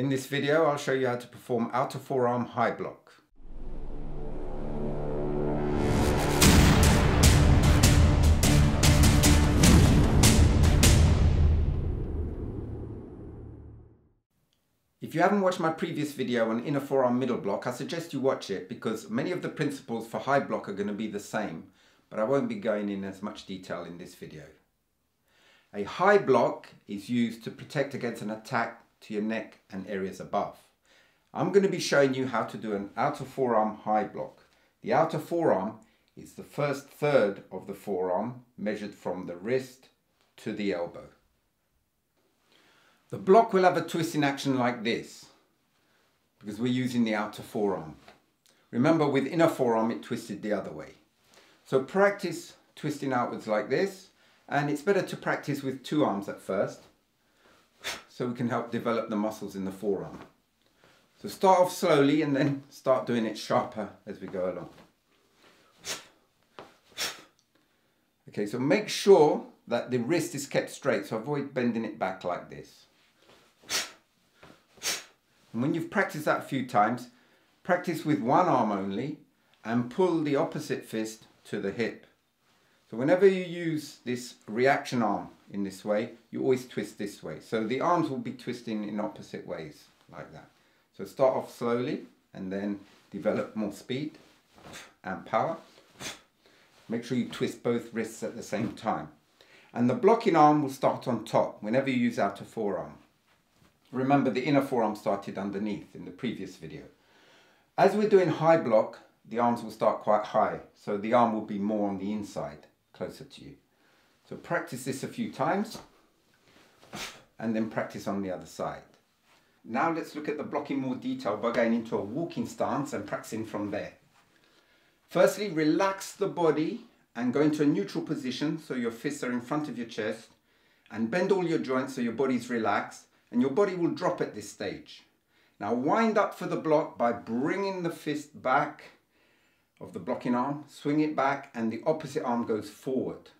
In this video I'll show you how to perform outer forearm high block. If you haven't watched my previous video on inner forearm middle block, I suggest you watch it because many of the principles for high block are going to be the same, but I won't be going in as much detail in this video. A high block is used to protect against an attack to your neck and areas above. I'm going to be showing you how to do an outer forearm high block. The outer forearm is the first third of the forearm measured from the wrist to the elbow. The block will have a twist in action like this because we're using the outer forearm. Remember with inner forearm it twisted the other way. So practice twisting outwards like this and it's better to practice with two arms at first so we can help develop the muscles in the forearm. So start off slowly and then start doing it sharper as we go along. Okay, so make sure that the wrist is kept straight, so avoid bending it back like this. And when you've practiced that a few times, practice with one arm only and pull the opposite fist to the hip. So whenever you use this reaction arm in this way, you always twist this way. So the arms will be twisting in opposite ways like that. So start off slowly and then develop more speed and power. Make sure you twist both wrists at the same time. And the blocking arm will start on top whenever you use outer forearm. Remember the inner forearm started underneath in the previous video. As we're doing high block, the arms will start quite high, so the arm will be more on the inside, closer to you. So practice this a few times, and then practice on the other side. Now let's look at the block in more detail by going into a walking stance and practicing from there. Firstly, relax the body and go into a neutral position so your fists are in front of your chest and bend all your joints so your body's relaxed and your body will drop at this stage. Now wind up for the block by bringing the fist back of the blocking arm, swing it back and the opposite arm goes forward.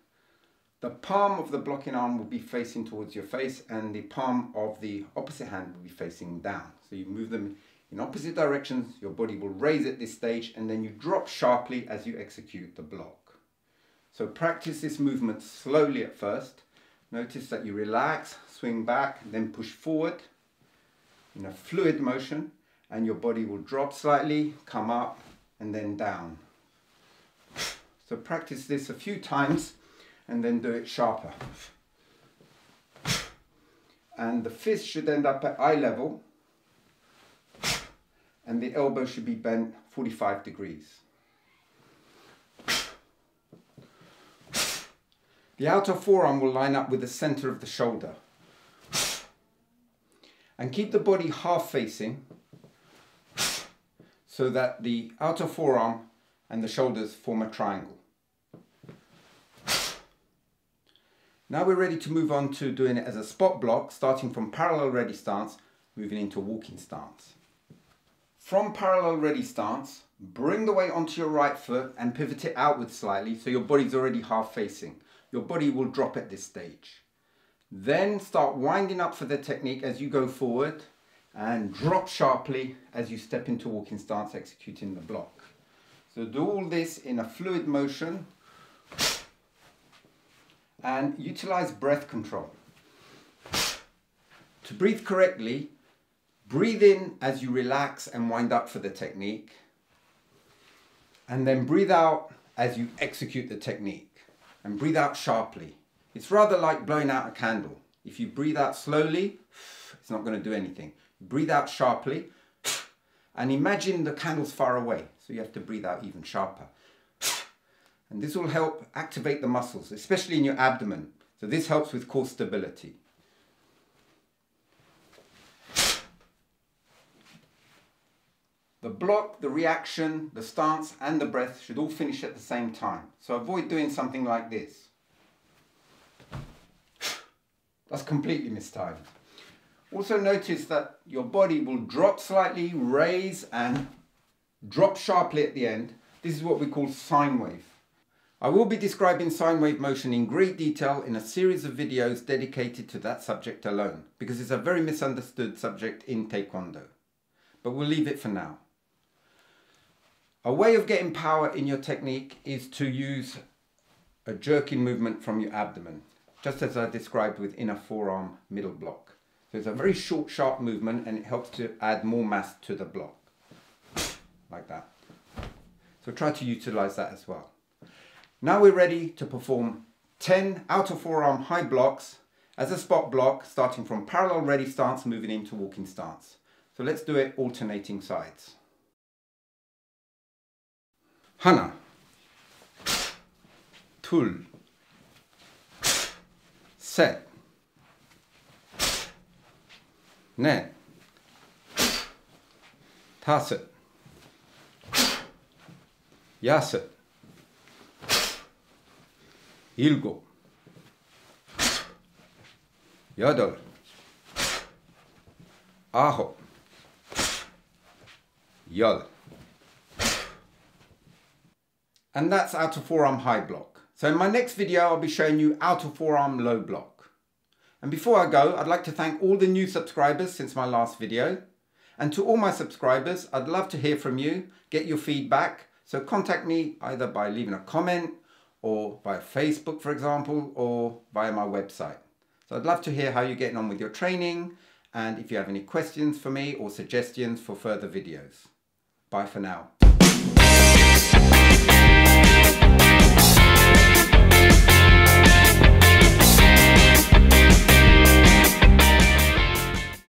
The palm of the blocking arm will be facing towards your face and the palm of the opposite hand will be facing down. So you move them in opposite directions, your body will raise at this stage and then you drop sharply as you execute the block. So practice this movement slowly at first Notice that you relax, swing back, then push forward in a fluid motion and your body will drop slightly, come up and then down. So practice this a few times and then do it sharper. And the fist should end up at eye level and the elbow should be bent 45 degrees. The outer forearm will line up with the center of the shoulder. And keep the body half facing so that the outer forearm and the shoulders form a triangle. Now we're ready to move on to doing it as a spot block, starting from parallel ready stance, moving into walking stance. From parallel ready stance, bring the weight onto your right foot and pivot it outward slightly so your body's already half facing your body will drop at this stage. Then start winding up for the technique as you go forward and drop sharply as you step into walking stance executing the block. So do all this in a fluid motion and utilize breath control. To breathe correctly, breathe in as you relax and wind up for the technique and then breathe out as you execute the technique and breathe out sharply. It's rather like blowing out a candle. If you breathe out slowly, it's not going to do anything. Breathe out sharply and imagine the candle's far away. So you have to breathe out even sharper. And this will help activate the muscles, especially in your abdomen. So this helps with core stability. The block, the reaction, the stance and the breath should all finish at the same time. So avoid doing something like this. That's completely mistimed. Also notice that your body will drop slightly, raise and drop sharply at the end. This is what we call sine wave. I will be describing sine wave motion in great detail in a series of videos dedicated to that subject alone, because it's a very misunderstood subject in Taekwondo. But we'll leave it for now. A way of getting power in your technique is to use a jerking movement from your abdomen, just as I described with inner forearm middle block. So it's a very short, sharp movement and it helps to add more mass to the block, like that. So try to utilize that as well. Now we're ready to perform 10 outer forearm high blocks as a spot block starting from parallel ready stance moving into walking stance. So let's do it alternating sides. Hana Tul Set Net Taset Yaset 일곱, 여덟, 아홉, 열. And that's outer forearm high block. So in my next video, I'll be showing you outer forearm low block. And before I go, I'd like to thank all the new subscribers since my last video. And to all my subscribers, I'd love to hear from you, get your feedback. So contact me either by leaving a comment or via Facebook, for example, or via my website. So I'd love to hear how you're getting on with your training and if you have any questions for me or suggestions for further videos. Bye for now.